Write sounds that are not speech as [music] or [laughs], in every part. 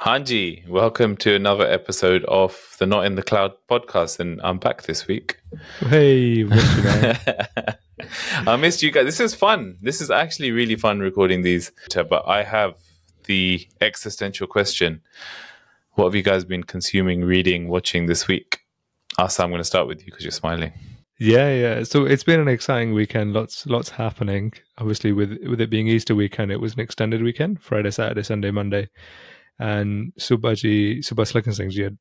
Hanji, welcome to another episode of the Not in the Cloud podcast, and I'm back this week. Hey, missed you, man. I missed you guys. This is fun. This is actually really fun recording these. But I have the existential question: What have you guys been consuming, reading, watching this week? Asa, I'm going to start with you because you're smiling. yeah, yeah. So it's been an exciting weekend. Lots, lots happening. Obviously, with with it being Easter weekend, it was an extended weekend: Friday, Saturday, Sunday, Monday. And Subhaji, Subhas Lakhan Singh had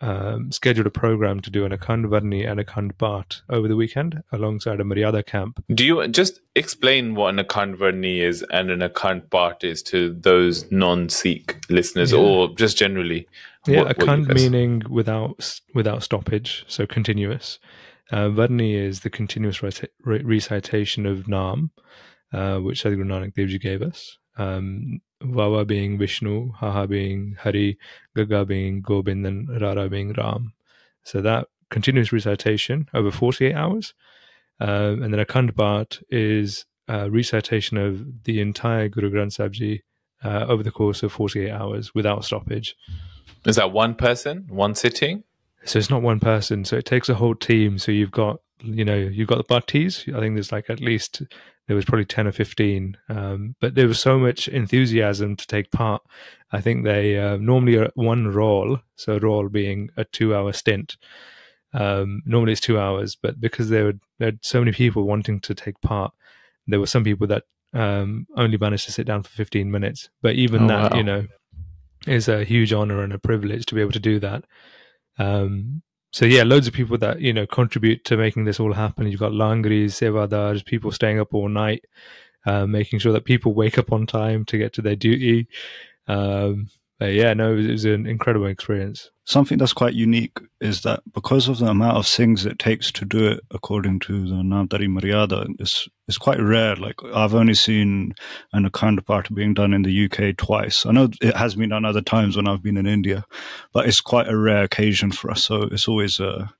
um, scheduled a program to do an Akhand Varni and Akhand Path over the weekend alongside a Maryada camp. Do you just explain what an Akhand Varni is and an Akhand Path is to those non-Sikh listeners, Yeah. or just generally? Yeah, what- what Akhand guys- meaning without without stoppage, so continuous. Uh, Varni is the continuous reci- re- recitation of Naam, uh, which Sadhguru Nanak Dev Ji gave us. Um, Vawa being Vishnu, Haha being Hari, Gaga being Gobind, and Rara being Ram. So that continuous recitation over 48 hours. Um, and then Akhand Path is a recitation of the entire Guru Granth Sahib Ji uh, over the course of 48 hours without stoppage. Is that one person, one sitting? So it's not one person. So it takes a whole team. So you've got, you know, you've got the parties. I think there's like at least there was probably ten or fifteen. Um, but there was so much enthusiasm to take part. I think they uh, normally are one roll. So roll being a two-hour stint. Um, normally it's two hours, but because there were, there were so many people wanting to take part, there were some people that um, only managed to sit down for 15 minutes. But even Oh, that, wow. you know, is a huge honor and a privilege to be able to do that. So yeah, loads of people that you know contribute to making this all happen. You've got langris, sevadars, people staying up all night, uh, making sure that people wake up on time to get to their duty. Um, but yeah, no, it was, it was an incredible experience. Something that's quite unique is that because of the amount of things it takes to do it according to the Namdhari Maryada, it's, it's quite rare. Like, I've only seen an Akhand Path being done in the UK twice. I know it has been done other times when I've been in India, but it's quite a rare occasion for us. So it's always a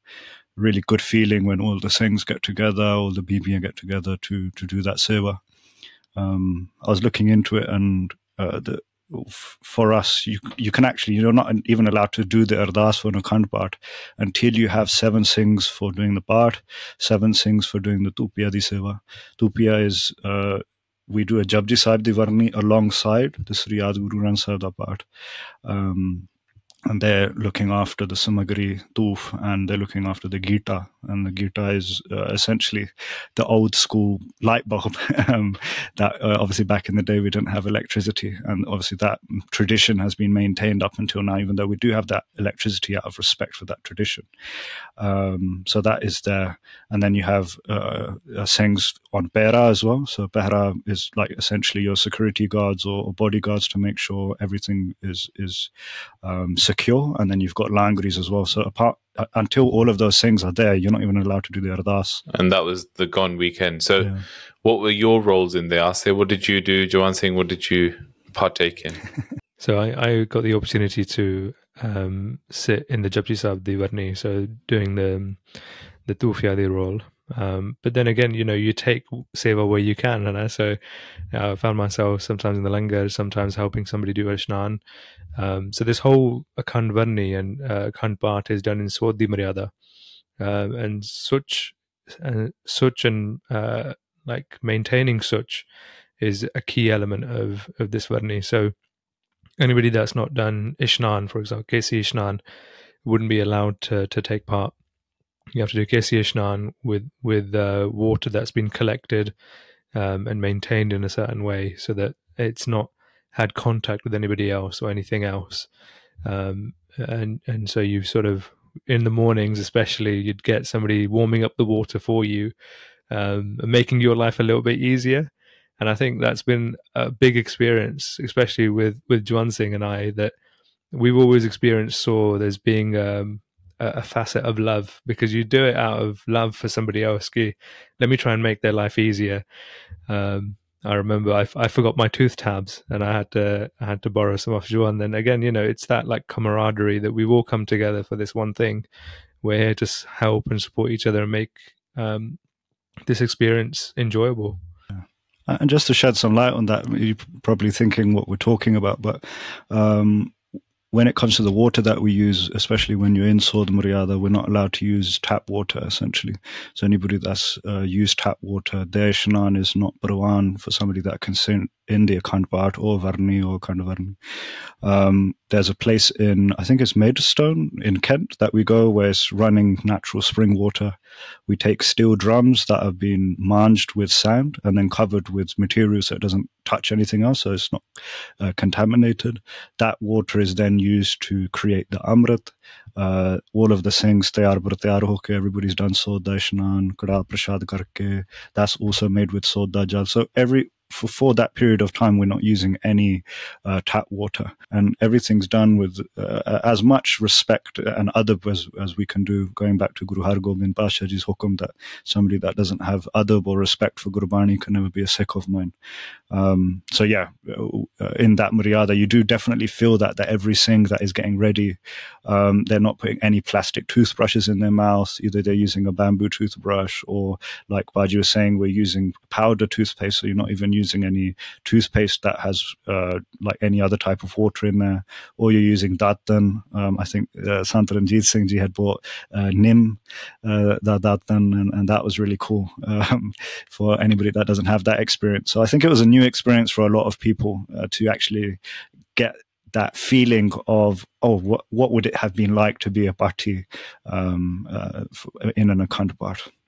really good feeling when all the things get together, all the BBN get together to, to do that seva. Um, I was looking into it and uh, the, for us, you you can actually you're not even allowed to do the ardas for an Akhand Path until you have seven Singhs for doing the part, seven Singhs for doing the Tupia di Seva. Tupia is uh, we do a Japji Sahib di Varni alongside the Sri Adi Guru Granth Sahib part. Um, and they're looking after the Samagri Tuf and they're looking after the Gita. And the Gita is uh, essentially the old school light bulb [laughs] um, that uh, obviously back in the day we didn't have electricity. And obviously that tradition has been maintained up until now, even though we do have that electricity out of respect for that tradition. Um, so that is there. And then you have uh, uh, Singhs on Pehra as well. So Pehra is like essentially your security guards or, or bodyguards to make sure everything is, is um, secure. Cure and then you've got Langris as well. So apart, uh, until all of those things are there, you're not even allowed to do the Ardas. And that was the gone weekend. So, Yeah. what were your roles in there? Asa, what did you do? Jawan Singh, what did you partake in? [laughs] So I, I got the opportunity to um, sit in the Japji Sahib Divarni, so doing the the Tufyadi role. Um, but then again, you know, you take seva where you can, and so uh, I found myself sometimes in the langar, sometimes helping somebody do Ashnan. Um, so this whole Akhand Varni and uh, Akhand Path is done in Swadhi Maryada, um, and such, uh, such and uh, like maintaining such is a key element of of this Varni. So anybody that's not done Ishnan, for example, Kesi Ishnan, wouldn't be allowed to to take part. You have to do Kesi Ishnan with with uh, water that's been collected um, and maintained in a certain way, so that it's not had contact with anybody else or anything else. Um, and and so you sort of in the mornings, especially, you'd get somebody warming up the water for you, um, making your life a little bit easier and I think that's been a big experience, especially with with Juan Singh and I, that we've always experienced saw there's being um, a, facet of love because you do it out of love for somebody else. Let me try and make their life easier. Um, I remember I forgot my tooth tabs and I had to I had to borrow some off Juan. Then again, you know, it's that like camaraderie that we've all come together for this one thing. We're here to help and support each other and make um, this experience enjoyable. And just to shed some light on that, you're probably thinking what we're talking about, but um, when it comes to the water that we use, especially when you're in Saud Murayada, we're not allowed to use tap water essentially. So anybody that's uh, used tap water, their shnan is not Parwan for somebody that can sin in the Akhand Path or Varni or Akhand Varni. Um, there's a place in, I think it's Maidstone in Kent that we go where it's running natural spring water. We take steel drums that have been manged with sand and then covered with material so it doesn't touch anything else, so it's not uh, contaminated. That water is then used to create the Amrit. Uh, all of the things, tayar tayar hoke, everybody's done soda ishnan, kada prashad karke. That's also made with soda jal. So every for, for that period of time, we're not using any uh, tap water, and everything's done with uh, as much respect and adab as, as we can do. Going back to Guru Har Hargobind Pashaji's hukum that somebody that doesn't have adab or respect for Gurbani can never be a Sikh of mine. Um, so yeah, uh, in that Maryada, you do definitely feel that that every Singh that is getting ready, um, they're not putting any plastic toothbrushes in their mouth. Either they're using a bamboo toothbrush, or like Baji was saying, we're using powder toothpaste, so you're not even using any toothpaste that has uh, like any other type of water in there, or you're using datan. Um, I think uh, Santaranjit Singh had bought uh, Nim, uh, that datan, and, and, that was really cool [laughs] um, for anybody that doesn't have that experience. So I think it was a new experience for a lot of people uh, to actually get that feeling of oh what what would it have been like to be a party um, uh, in an Akhand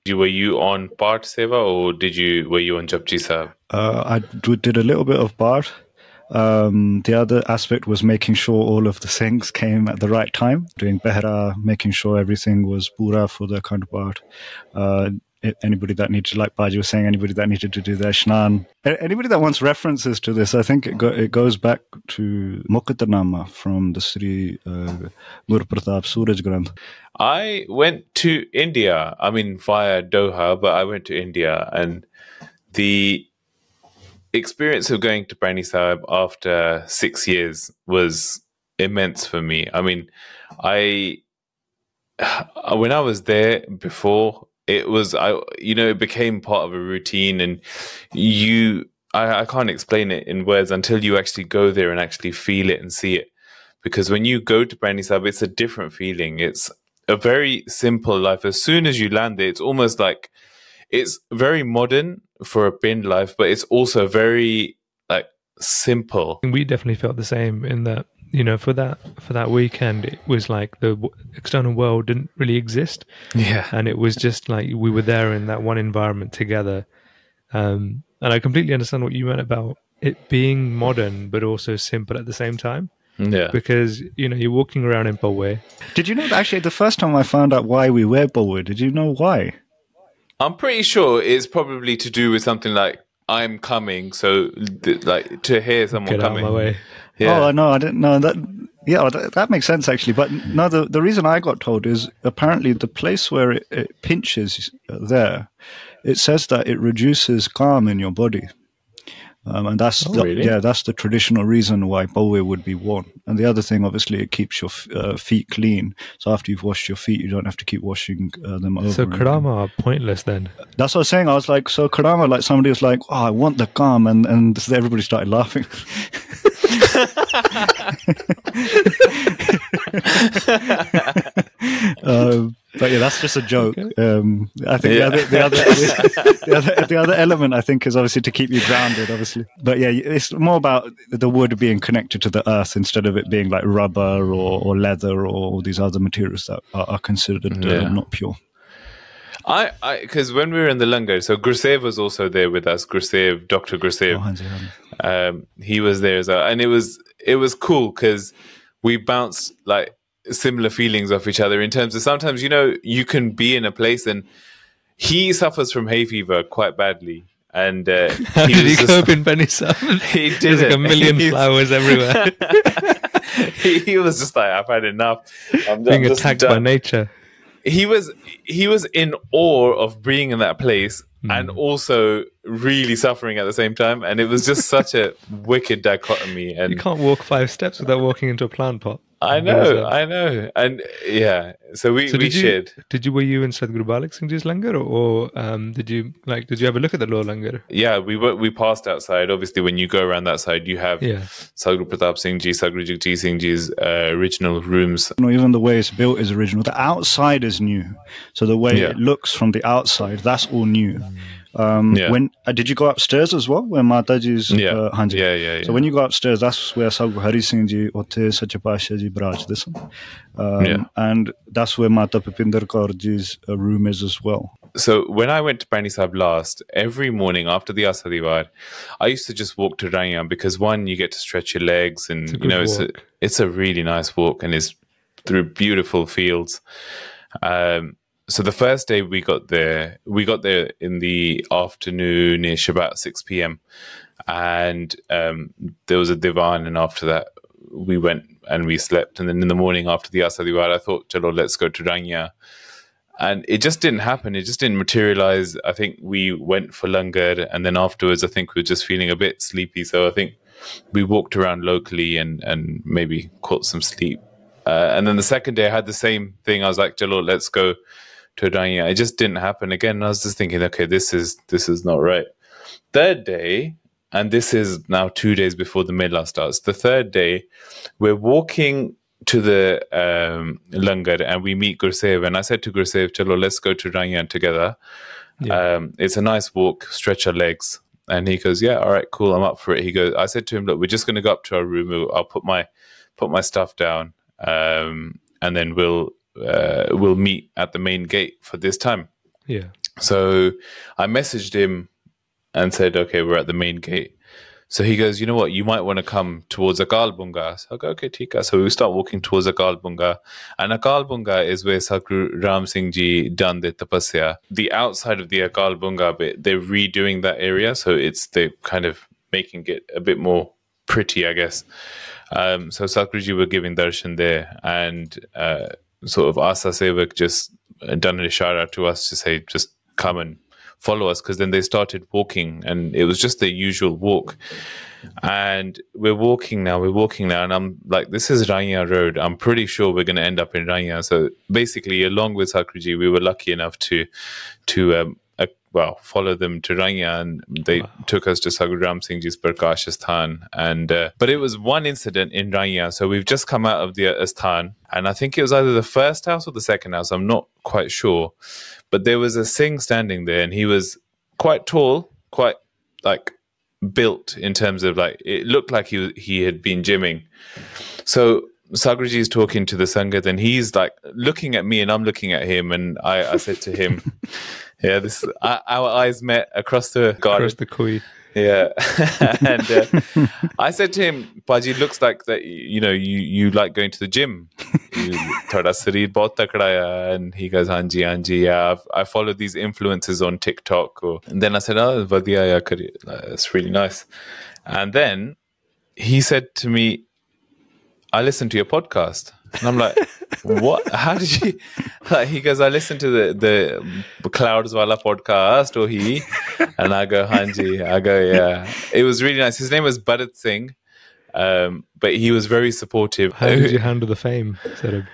Path were you on Path Seva or did you were you on Japji Sahib? Uh, I did a little bit of Path. Um, the other aspect was making sure all of the things came at the right time, doing behra, making sure everything was pura for the kind of part. Uh, anybody that needed, like Baji was saying, anybody that needed to do their shnan. Anybody that wants references to this, I think it, go, it goes back to Muqaddanama from the Sri uh, Pratap Suraj Granth. I went to India, I mean, via Doha, but I went to India and the experience of going to Bhaini Sahib after six years was immense for me. I mean, I [sighs] when I was there before, it was I you know it became part of a routine and you I, I can't explain it in words until you actually go there and actually feel it and see it. Because when you go to Sahib it's a different feeling. It's a very simple life. As soon as you land there it's almost like it's very modern for a bin life but it's also very like simple. We definitely felt the same in that you know for that for that weekend it was like the external world didn't really exist. Yeah. And it was just like we were there in that one environment together. Um, and i completely understand what you meant about it being modern but also simple at the same time. Yeah. Because you know you're walking around in Bowe. did you know actually the first time i found out why we wear Bowe, did you know why? I'm pretty sure it's probably to do with something like i'm coming so th- like to hear someone Get coming out of my way yeah. Oh no, I didn't know that. Yeah, that, that, makes sense actually. But no, the, the reason I got told is apparently the place where it, it pinches uh, there, it says that it reduces calm in your body. Um, and that's oh, the, really? yeah, that's the traditional reason why bowie would be worn. And the other thing, obviously, it keeps your uh, feet clean. So after you've washed your feet, you don't have to keep washing uh, them over. So kadama are pointless then. That's what I was saying. I was like, so kadama, like somebody was like, oh, I want the calm, and and everybody started laughing. [laughs] [laughs] um, but yeah, that's just a joke. Um, I think yeah. the, other, the, other, the, other, the other element I think is obviously to keep you grounded, obviously. But yeah, it's more about the wood being connected to the earth instead of it being like rubber or, or leather or all these other materials that are, are considered uh, not pure. I, because when we were in the Langar, so Gursev was also there with us. Gursev, Doctor Gursev, oh, um, he was there as well, and it was it was cool because we bounced like similar feelings of each other in terms of sometimes you know you can be in a place and he suffers from hay fever quite badly and uh, [laughs] How he did he just, cope in Bhaini Sahib? [laughs] He did [laughs] There's like a million flowers everywhere. he, he, was just like, I've had enough. I'm, Being I'm attacked by nature. He was he was in awe of being in that place mm. and also really suffering at the same time, and it was just such a wicked dichotomy. And You can't walk five steps without walking into a plant pot. I know, I know, and yeah. So we So we did you shared. did you were you in Sadhguru Balak Singh Ji's langar or um, did you like did you have a look at the lower langar? Yeah, we were we passed outside. Obviously, when you go around that side, you have Yeah. Sadhguru Pratap Singh Ji, Sadhguru Jagjit Singh Ji's uh, original rooms. You know, even the way it's built is original. The outside is new, so the way Yeah. it looks from the outside, that's all new. Um, Yeah. When uh, did you go upstairs as well? Where Mataji's Yeah, uh, Hanji? yeah, yeah, yeah. So when you go upstairs, that's where Satguru Hari Singh Ji, Otte Sachapasha Ji Braj, this one. Um, Yeah. And that's where Mata Bhupinder Kaur Ji's uh, room is as well. So when I went to Bhaini Sahib last, every morning after the Asadiwar, I used to just walk to Rangyan because one, you get to stretch your legs, and you good know it's a, it's a really nice walk, and it's through beautiful fields. Um, so the first day we got there, we got there in the afternoon ish, about six p.m., and um, there was a divan, and after that we went and we slept, and then in the morning after the Asadiwar, I thought, "Chalo, let's go to Rangya." and it just didn't happen. It just didn't materialize. I think we went for Langar, and then afterwards, I think we were just feeling a bit sleepy. So I think we walked around locally and and maybe caught some sleep. Uh, and then the second day, I had the same thing. I was like, "Jalo, let's go to Adanya." It just didn't happen again. I was just thinking, okay, this is this is not right. Third day, and this is now two days before the Mela starts. The third day, we're walking to the um, Langar and we meet Gursev. And I said to Gursev, Chalo, let's go to Rangyan together. Um, it's a nice walk, stretch our legs. And he goes, Yeah, all right, cool, I'm up for it. He goes, I said to him, Look, we're just gonna go up to our room, I'll put my put my stuff down, um, and then we'll uh, we'll meet at the main gate for this time. Yeah. So I messaged him and said, okay, we're at the main gate. So he goes, you know what, you might want to come towards Akal Bunga. So I go, okay, tika. So we start walking towards Akal Bunga. And Akal Bunga is where Satguru Ram Singh Ji done the tapasya. The outside of the Akal Bunga bit, they're redoing that area. So it's, they're kind of making it a bit more pretty, I guess. Um, so Satguruji were giving darshan there, and uh, sort of Asa Sevak just uh, done an ishara to us to say, just come and follow us, because then they started walking, and it was just the usual walk. And we're walking now, we're walking now, and I'm like, this is Rania Road. I'm pretty sure we're going to end up in Rania. So basically, along with Satguruji, we were lucky enough to, to um, uh, well, follow them to Rania, and they took us to Satguru Ram Singh Ji's Prakash Asthan. And uh, but it was one incident in Rania. So we've just come out of the Asthan, and I think it was either the first house or the second house. I'm not quite sure, but there was a Singh standing there, and he was quite tall, quite like built in terms of like it looked like he he had been gymming. So Satguruji is talking to the Sangat and he's like looking at me and I'm looking at him and I, I said to him, [laughs] yeah, this our, our eyes met across the garden. Across the Kui. Yeah, [laughs] and uh, I said to him, "Paji, looks like that. You know, you you like going to the gym. Thoda sareer bahut takda hai." And he goes, "Hanji, hanji, yeah. I've, I follow these influencers on TikTok." Or, and then I said, "Oh, vadiya, yeah, kari- that's really nice." And then he said to me, "I listened to your podcast." And I'm like, what? How did you? [laughs] Like, he goes, I listened to the the Clouds Wala podcast, or he, and I go, Hanji. I go, yeah. It was really nice. His name was Bharat Singh, um, but he was very supportive. How did [laughs] you handle the fame, Sarab?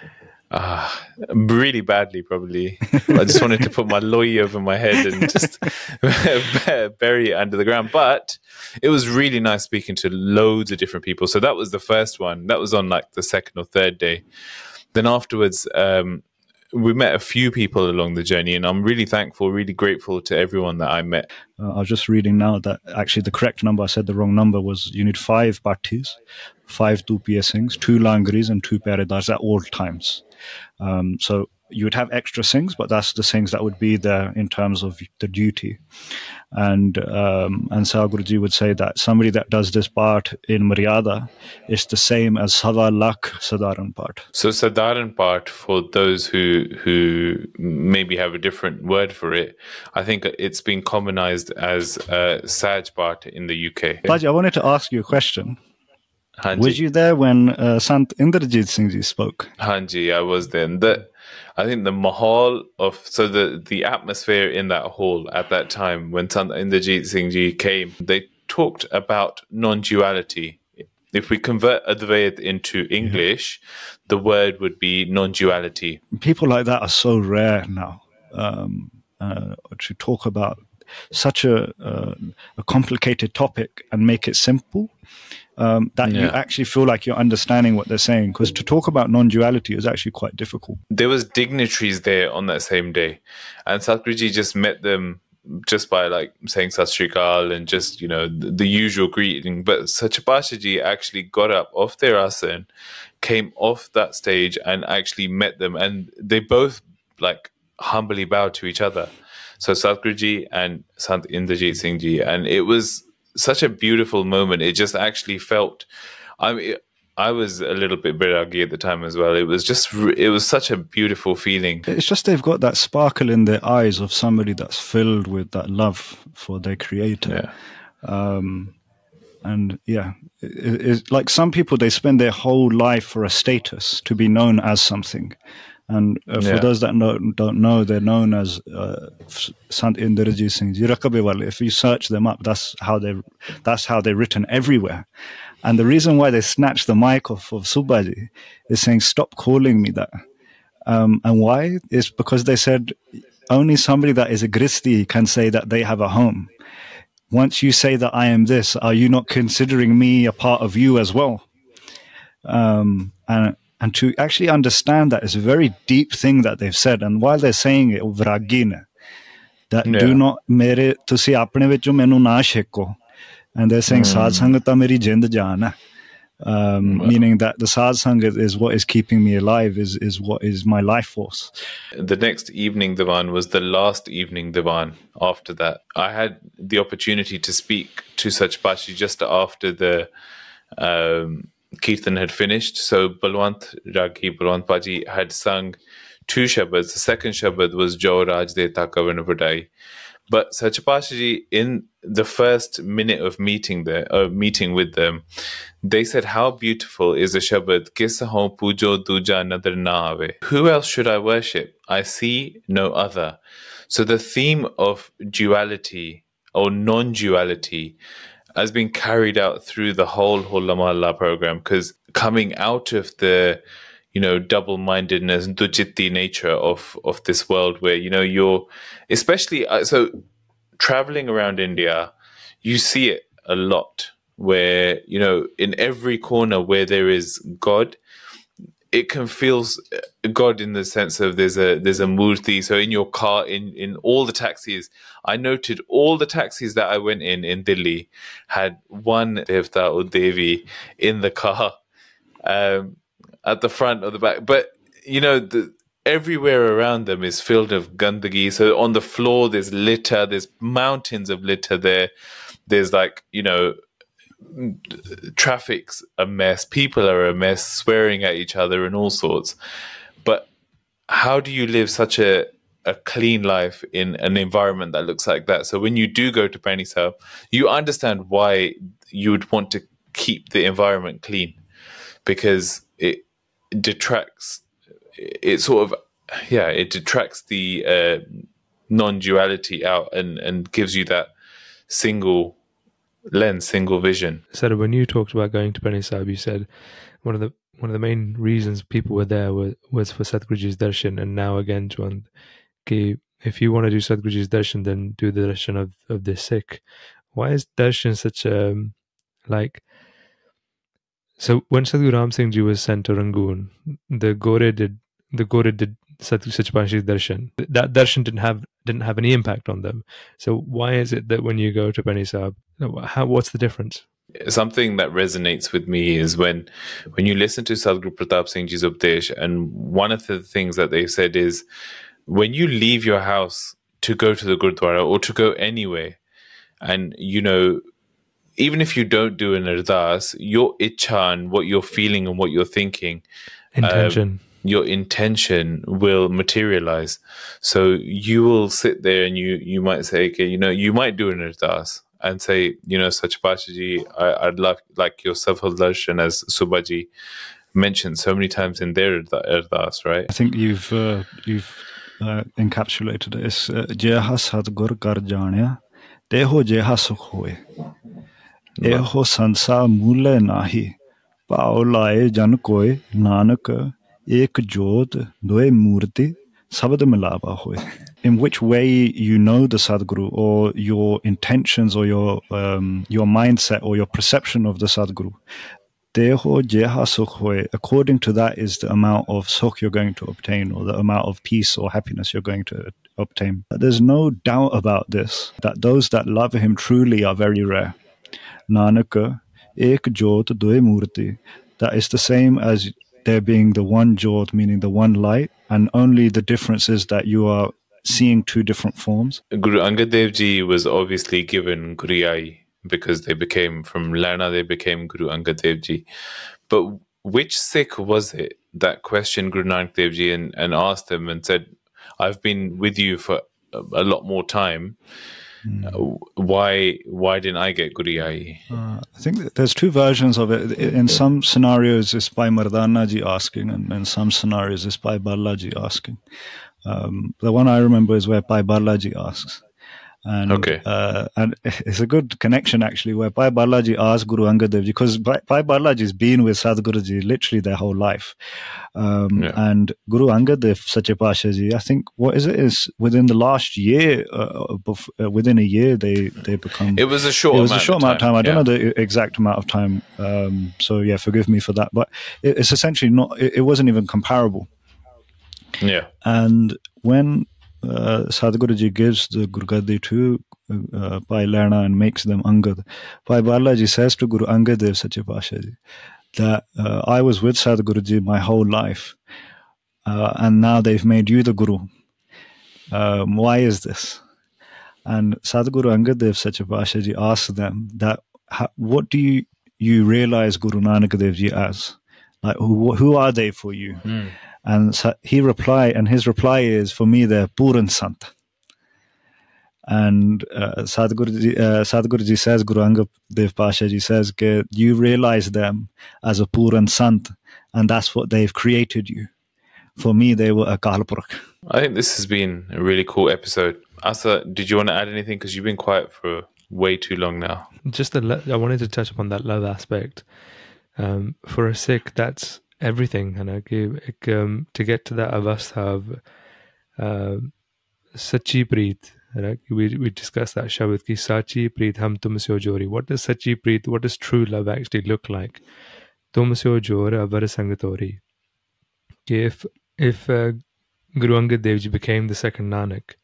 Ah, really badly, probably. I just wanted to put my [laughs] loy over my head and just [laughs] bury it under the ground. But it was really nice speaking to loads of different people. So that was the first one. That was on like the second or third day. Then afterwards, um, we met a few people along the journey, and I'm really thankful, really grateful to everyone that I met. Uh, I was just reading now that actually the correct number, I said the wrong number, was you need five bhattis, five tupiya piercings, two langaris, and two paradars at all times. Um, so you would have extra things, but that's the things that would be there in terms of the duty. And um, and Satguruji would say that somebody that does this part in Maryada is the same as Sawa Lakh Sadaran part. So Sadaran part for those who who maybe have a different word for it, I think it's been commonized as uh, Saj part in the UK. Baji, I wanted to ask you a question. Was you there when uh, Sant Indrajit Singh Ji spoke? Hanji, I was then. The I think the mahal of so the the atmosphere in that hall at that time when Sant Inderjeet Singh Ji came, they talked about non-duality. If we convert Advait into English, yeah. the word would be non-duality. People like that are so rare now. Um, uh, to talk about such a uh, a complicated topic and make it simple um, that yeah. you actually feel like you're understanding what they're saying. Because to talk about non-duality is actually quite difficult. There was dignitaries there on that same day, and Satguruji just met them just by like saying Sat Sri Akal and just you know the, the usual greeting. But Sachapashaji actually got up off their asan, came off that stage, and actually met them, and they both like humbly bowed to each other. So Satguruji and Sant Inderjeet Singh Ji, and it was such a beautiful moment. It just actually felt. I mean, I was a little bit Biragi at the time as well. It was just, it was such a beautiful feeling. It's just they've got that sparkle in their eyes of somebody that's filled with that love for their creator. Yeah. Um, and yeah, it, it, like some people, they spend their whole life for a status to be known as something. And uh, for yeah. those that know, don't know, they're known as uh, Sant Inderjeet Singh Jirakabewal. If you search them up, that's how they that's how they're written everywhere. And the reason why they snatched the mic off of Subhaji is saying, "Stop calling me that." Um, and why It's because they said only somebody that is a gristi can say that they have a home. Once you say that I am this, are you not considering me a part of you as well? Um, and and to actually understand that is a very deep thing that they've said. And while they're saying it, vragin, that yeah. do not mere tusi apne vichu menu na sheko. And they're saying mm. satsangata meri jind jana. Um, well, meaning that the satsang is what is keeping me alive, is is what is my life force. The next evening divan was the last evening divan. After that, I had the opportunity to speak to Sachpashi just after the um, Kirtan had finished. So Balwant Ragi, Balwant Paji had sung two Shabads. The second Shabad was Jo Raj Deta Kavan Vadai. But Sachapashaji, in the first minute of meeting there, uh, meeting with them, they said, "How beautiful is the Shabad? Pujo duja naave. Who else should I worship? I see no other." So the theme of duality or non-duality has been carried out through the whole Hola Mohalla program because coming out of the you know double-mindedness and dujitti nature of of this world where you know you're especially uh, so traveling around india you see it a lot where you know in every corner where there is god it can feel God in the sense of there's a there's a murti. So in your car, in in all the taxis, I noted all the taxis that I went in in Delhi had one Devta or Devi in the car, um, at the front or the back. But you know the everywhere around them is filled of gandagi. So on the floor, there's litter. There's mountains of litter there. There's like you know traffic's a mess, people are a mess, swearing at each other and all sorts. But how do you live such a a clean life in an environment that looks like that? So when you do go to Sahib, you understand why you would want to keep the environment clean because it detracts. It sort of yeah, it detracts the uh, non-duality out and and gives you that single lens, single vision. So when you talked about going to Bhaini Sahib, you said one of the one of the main reasons people were there was, was for Sadhguruji's darshan, and now again, Juan, if you want to do Sadhguruji's darshan, then do the darshan of, of the Sikh. Why is darshan such a like? So when Sadhguru Ram Singh Ji was sent to Rangoon, the Gore did the Gore did Sachpashi's darshan. That darshan didn't have didn't have any impact on them. So why is it that when you go to Bhaini Sahib, how, what's the difference? Something that resonates with me is when when you listen to Sadhguru Pratap Singh Ji's Updesh, and one of the things that they said is when you leave your house to go to the Gurdwara or to go anywhere, and you know, even if you don't do an ardas, your icha and what you're feeling and what you're thinking, intention. Um, your intention will materialize. So you will sit there and you you might say, okay, you know, you might do an ardas and say, you know, Sachpachaji, I, would like like your Safal Darshan as Subhaji. mentioned so many times in their ardas, right? I think you've uh, you've uh, encapsulated it. It's Jeha Sadgur Kar Janya, Teho Jeha Sukh Hoye. Eho Sansa Mule Nahi, Pao Lae Jan Koe, Nanak, Ek Jot, Doe Murti, Hoye. In which way you know the Sadguru or your intentions or your um, your mindset or your perception of the Sadguru Deho jeha sukh According to that is the amount of sukh you're going to obtain or the amount of peace or happiness you're going to obtain. There's no doubt about this, that those that love him truly are very rare. Nanaka, ek jot doi murti. That is the same as there being the one jot, meaning the one light, and only the difference is that you are seeing two different forms. Guru Angad Dev Ji was obviously given Guriyai because they became from Lehna, they became Guru Angad Dev Ji. But which Sikh was it that questioned Guru Nanak Dev Ji and, and asked him and said, I've been with you for a, lot more time. Mm. why why didn't I get Guriyai? Uh, I think there's two versions of it. In some scenarios, it's by Mardana ji asking, and in some scenarios, it's by Balaji asking. Um, the one I remember is where Pai Balaji asks. And, okay. Uh, and [laughs] it's a good connection actually where Pai Balaji asked Guru Angad Dev because Pai Balaji's been with Sadhguruji literally their whole life. Um, yeah. And Guru Angad Dev Sache Ji, I think, what is it, is within the last year, uh, uh, within a year, they, they become. It was a short It was a short amount of time. I don't know the exact amount of time. Um, so yeah, forgive me for that. But it, it's essentially not, it, it wasn't even comparable. Yeah. And when uh, Sadhguruji gives the Gurgadi to uh, Pai Lehna and makes them Angad. Pai Balaji says to Guru Angad Dev Sache Pashaji that uh, I was with Sadhguruji my whole life uh, and now they've made you the Guru. Um, why is this? And Sadhguru Angad Dev Sache Pashaji asks them that what do you, you realize Guru Nanak Dev Ji as? Like, who, who are they for you? Mm. And so he reply, and his reply is, for me, they're Puran Sant. And uh, Sadhguruji, uh, Sadhguruji says, Guru Angad Dev Pasha ji says, you realize them as a Puran Sant, and that's what they've created you. For me, they were a Kalpurk. I think this has been a really cool episode. Asa, did you want to add anything? Because you've been quiet for way too long now. Just the, I wanted to touch upon that love aspect. Um, for a Sikh, that's everything, and like, um, to get to that avastha of have, um, sachi preet. Right? We, we discussed that Shabad ki sachi preet ham tumse jori. What does sachi preet, what does true love actually look like? Tumse jor avar sangatori. If, if uh, Guru Angad Dev Ji became the second Nanak,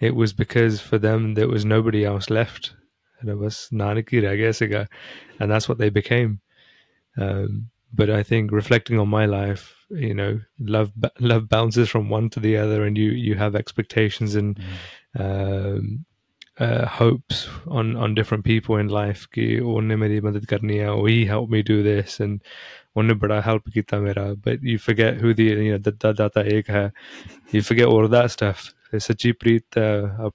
it was because for them there was nobody else left. And it was Nanak hi reh And that's what they became. Um, but I think reflecting on my life, you know, love love bounces from one to the other, and you you have expectations and mm. um, uh, hopes on on different people in life. Unne meri madad karni hai, or he helped me do this, and unne bada help kita mera. But you forget who the you know the data ek hai. You forget all of that stuff. Sachi preet, uh,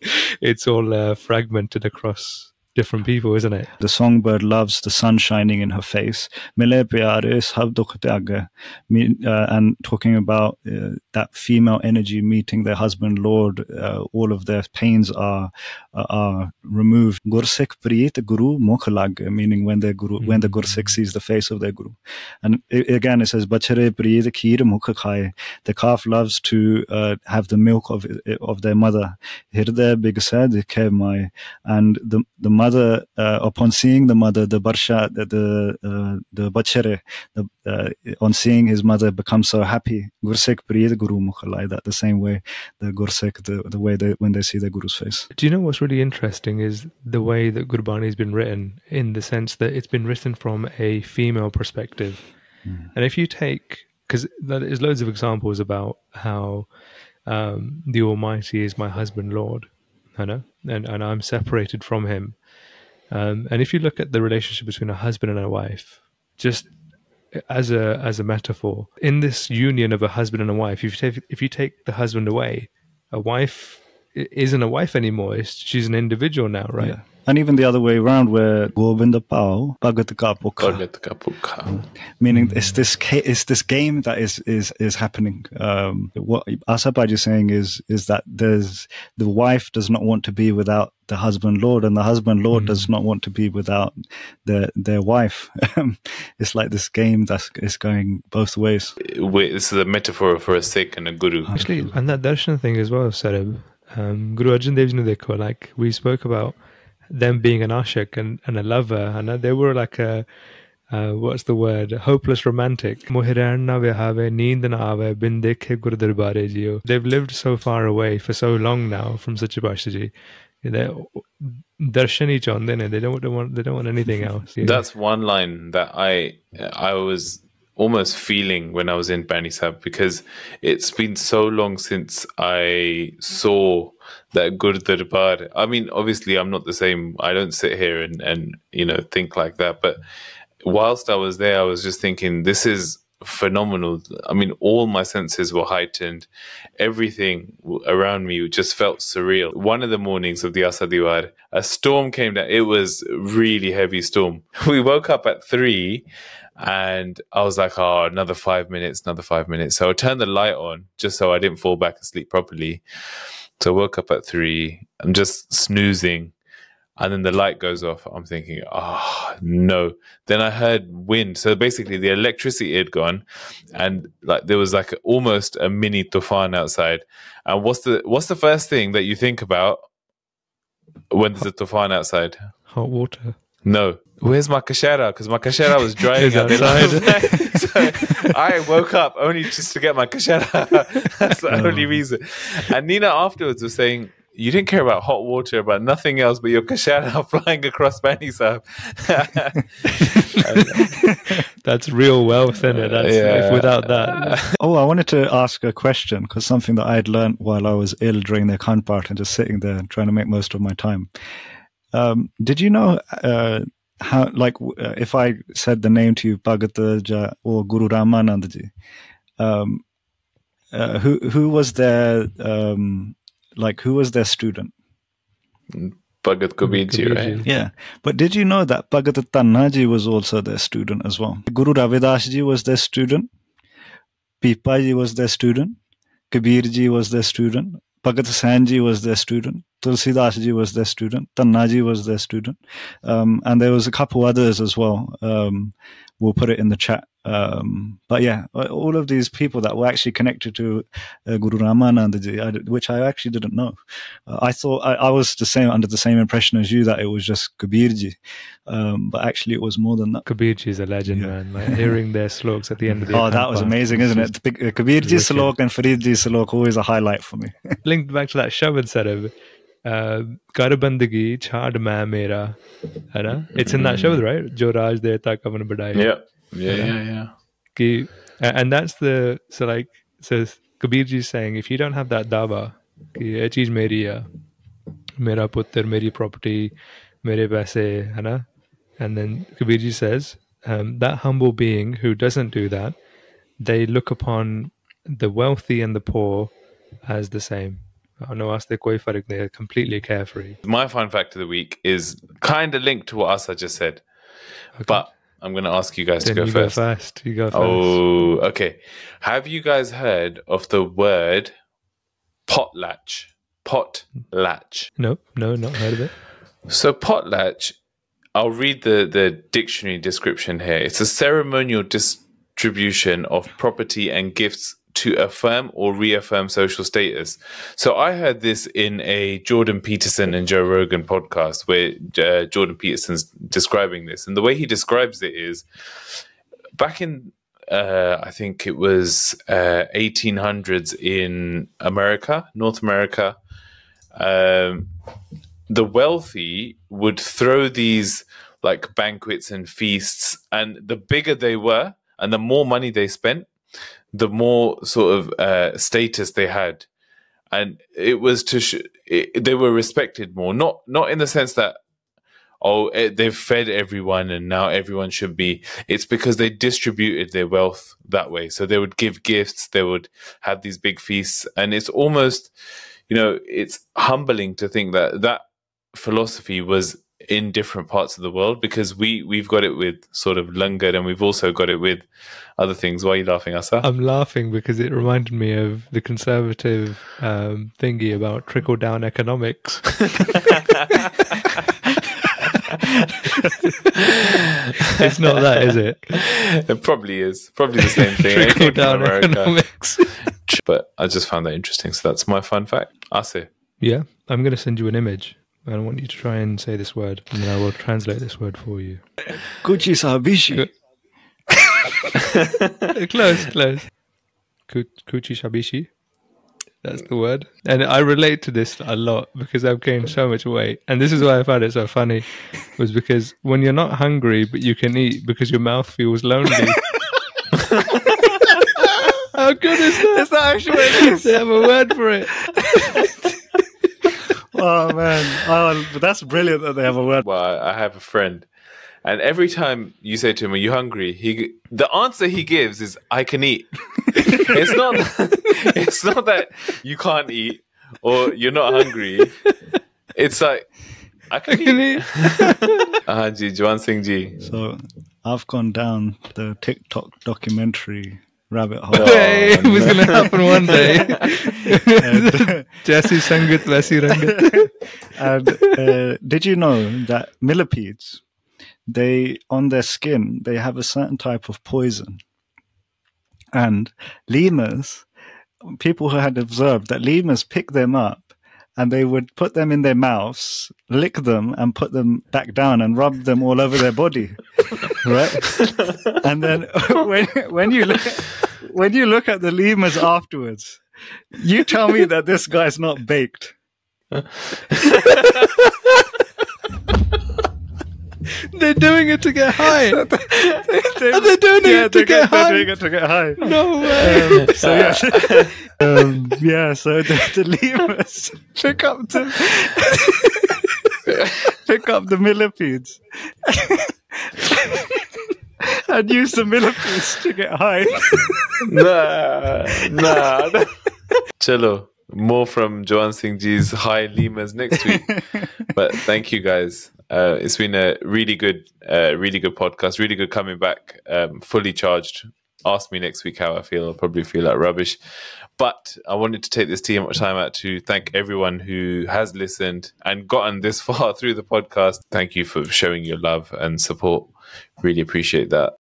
[laughs] it's all uh, fragmented across different people, isn't it? The songbird loves the sun shining in her face. Uh, and talking about uh, that female energy meeting their husband, Lord, uh, all of their pains are uh, are removed. Gursik Priyat Guru Mukhalag, meaning when their guru, mm-hmm. when the mm. Gursik sees the face of their guru. And it, again, it says, Bachare Mukha The calf loves to uh, have the milk of of their mother. Hirde. And the, the mother, uh, upon seeing the mother, the Barsha, the, the, uh, the Bachare, the, uh, on seeing his mother become so happy. Gursik Priyat Guru Mukha that the same way the Gursik, the, the way they, when they see the Guru's face. Do you know what's really interesting is the way that Gurbani has been written, in the sense that it's been written from a female perspective. Mm. And if you take, because there's loads of examples about how um, the Almighty is my husband, Lord, I know, and, and I'm separated from Him. Um, and if you look at the relationship between a husband and a wife, just as a as a metaphor, in this union of a husband and a wife, if you take if you take the husband away, a wife isn't a wife anymore. she's an individual now, right? Yeah. And even the other way around, where Govinda Pao, Bhagat Kapukha. Meaning it's this it's this game that is is is happening. Um, what Asapaji is saying is is that there's the wife does not want to be without the husband lord, and the husband lord mm. does not want to be without their their wife. [laughs] it's like this game that is going both ways. Wait, this is a metaphor for a Sikh and a guru. Actually, and that darshan thing as well, Sarab. Um, Guru Arjan Dev Ji like we spoke about them being an ashik and, and a lover, and they were like a uh, what's the word? Hopeless romantic. They've lived so far away for so long now from. Darshani chande They don't, don't want. They don't want anything else. That's one line that I I was almost feeling when I was in Bhaini Sahib because it's been so long since I saw that good darbar. I mean, obviously, I'm not the same. I don't sit here and and you know think like that. But whilst I was there, I was just thinking, this is phenomenal. I mean, all my senses were heightened. Everything around me just felt surreal. One of the mornings of the Asadiwar, a storm came down. It was really heavy storm. [laughs] We woke up at three and I was like, oh, another five minutes, another five minutes. So I turned the light on just so I didn't fall back asleep properly. So I woke up at three. I'm just snoozing. And then the light goes off. I'm thinking, oh, no. Then I heard wind. So basically, the electricity had gone, and like there was like almost a mini tufan outside. And what's the what's the first thing that you think about when there's a tufan outside? Hot water. No. Where's my kashera? Because my kashera was [laughs] drying outside. [laughs] [laughs] so I woke up only just to get my kashera. That's the oh. only mm. reason. And Nina afterwards was saying, you didn't care about hot water, about nothing else, but your kashera flying across Bhaini Sahib. That's real wealth, isn't it? That's, yeah. without that. Oh, I wanted to ask a question because something that I had learned while I was ill during the Akhand Path and just sitting there and trying to make most of my time. Um, did you know uh, how, like, uh, if I said the name to you, Bhagataja or Guru Ramanand um, uh, who who was their um, like who was their student? Bhagat Kabirji, right? Yeah. But did you know that Bhagat Dhannaji was also their student as well? Guru Ravidas ji was their student. Pipaji was their student. Kabirji was their student. Bhagat Sanji was their student. Tulsidas ji was their student. Dhannaji was their student. Um, and there was a couple others as well. Um, we'll put it in the chat. Um, but yeah, all of these people that were actually connected to uh, Guru Ramananda which I actually didn't know. Uh, I thought I, I, was the same under the same impression as you that it was just Kabirji, um, but actually it was more than that. Kabirji is a legend, yeah. man. Like hearing their sloks at the end of the. [laughs] oh, that was amazing, isn't it? Uh, Kabirji slok and Faridji slok always a highlight for me. [laughs] Linked back to that Shabad Sarab. कर बंदगी छाड़ मैं मेरा है ना it's in that शब्द right जो राज देता कवन बढ़ाए yeah yeah yeah yeah कि and that's the so like so Kabir ji is saying if you don't have that dawa कि ये चीज मेरी है मेरा पुत्र मेरी प्रॉपर्टी मेरे पैसे है ना and then Kabir ji says um, that humble being who doesn't do that they look upon the wealthy and the poor as the same they're completely carefree. My fun fact of the week is kind of linked to what Asa just said, okay. but I'm going to ask you guys then to go you first. Go first. You go oh, first. Oh, okay. Have you guys heard of the word potlatch? Potlatch. No, no, not heard of it. So potlatch, I'll read the the dictionary description here. It's a ceremonial distribution of property and gifts to affirm or reaffirm social status. So I heard this in a Jordan Peterson and Joe Rogan podcast where uh, Jordan Peterson's describing this. And the way he describes it is back in, uh, I think it was uh, 1800s in America, North America, um, the wealthy would throw these like banquets and feasts. And the bigger they were and the more money they spent, the more sort of uh, status they had, and it was to sh- it, they were respected more. Not not in the sense that oh it, eh, they've fed everyone and now everyone should be. It's because they distributed their wealth that way. So they would give gifts, they would have these big feasts, and it's almost you know, it's humbling to think that that philosophy was in different parts of the world because we we've got it with sort of langar and we've also got it with other things. Why are you laughing, Asa? I'm laughing because it reminded me of the conservative um, thingy about trickle down economics. [laughs] it's not that, is it? It probably is. Probably the same thing. trickle down economics. [laughs] but I just found that interesting. So that's my fun fact. Asa. Yeah, I'm going to send you an image. I want you to try and say this word, and then I will translate this word for you. Kuchi sabishi. Uh, [laughs] close, close. Kuchi shabishi. That's the word. And I relate to this a lot because I've gained so much weight. And this is why I found it so funny was because when you're not hungry but you can eat because your mouth feels lonely. [laughs] How good is that? Is that actually what it is? They have a word for it. [laughs] oh man, oh, but that's brilliant that they have a word. Well, I have a friend, and every time you say to him, "Are you hungry?" he the answer he gives is, "I can eat." [laughs] it's not. That, [laughs] it's not that you can't eat or you're not hungry. It's like I can, I can eat. eat. [laughs] uh, ji, Jawan Singh ji. So I've gone down the TikTok documentary rabbit hole. Hey, it was going to happen one day. [laughs] [laughs] Jesse Sangat, Vasi Rangat. [laughs] And uh, did you know that millipedes, they on their skin, they have a certain type of poison. And lemurs, people who had observed that lemurs pick them up and they would put them in their mouths, lick them, and put them back down and rub them all over their body, [laughs] right? and then [laughs] when when you look when you look at the lemurs afterwards, you tell me that this guy's not baked. [laughs] They're doing it to get high. [laughs] they, they, Are they doing yeah, it to get high? They're doing it to get high. No way. Um, so yeah, [laughs] um, yeah. So the, the lemurs pick up the [laughs] pick up the millipedes and use the millipedes to get high. nah, nah. Chalo. More from Jawan Singh Ji's [laughs] high lemurs next week. but thank you guys. Uh, it's been a really good, uh, really good podcast. Really good coming back, um, fully charged. Ask me next week how I feel. I'll probably feel like rubbish. But I wanted to take this time out to thank everyone who has listened and gotten this far [laughs] through the podcast. Thank you for showing your love and support. Really appreciate that.